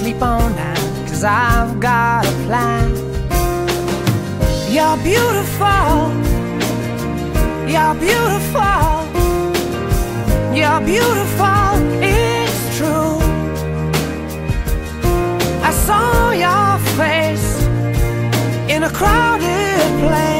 sleep on that, cause I've got a plan. You're beautiful, you're beautiful, you're beautiful, it's true. I saw your face in a crowded place,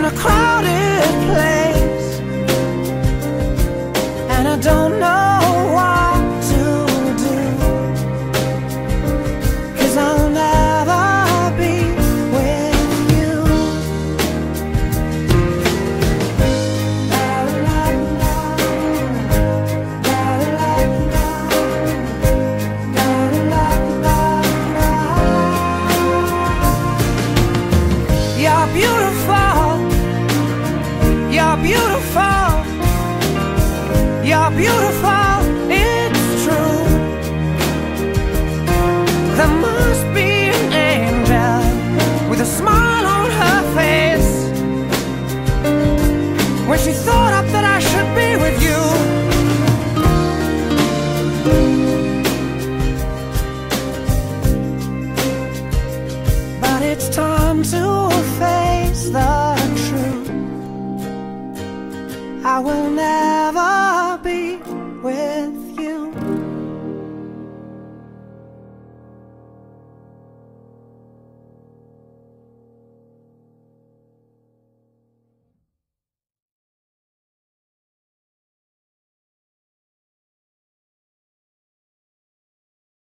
in a crowded place, and I don't know what to do. Cause I'll never be with you. You're beautiful. You're beautiful. You're beautiful. It's true. There must be an angel with a smile on her face when she thought up that I should be with you. But it's time to face the. I will never be with